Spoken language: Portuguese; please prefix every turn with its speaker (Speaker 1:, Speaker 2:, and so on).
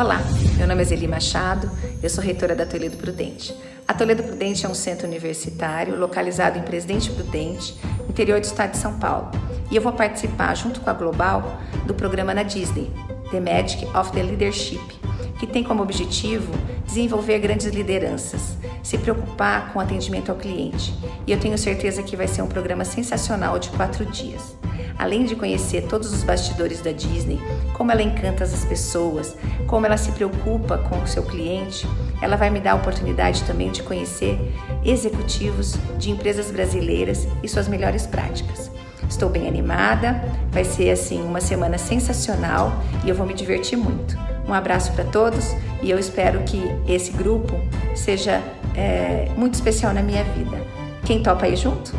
Speaker 1: Olá, meu nome é Zeli Machado, eu sou reitora da Toledo Prudente. A Toledo Prudente é um centro universitário localizado em Presidente Prudente, interior do estado de São Paulo. E eu vou participar, junto com a Global, do programa na Disney, The Magic of the Leadership, que tem como objetivo desenvolver grandes lideranças, se preocupar com o atendimento ao cliente. E eu tenho certeza que vai ser um programa sensacional de quatro dias. Além de conhecer todos os bastidores da Disney, como ela encanta as pessoas, como ela se preocupa com o seu cliente, ela vai me dar a oportunidade também de conhecer executivos de empresas brasileiras e suas melhores práticas. Estou bem animada, vai ser assim uma semana sensacional e eu vou me divertir muito. Um abraço para todos e eu espero que esse grupo seja é, muito especial na minha vida. Quem topa aí junto?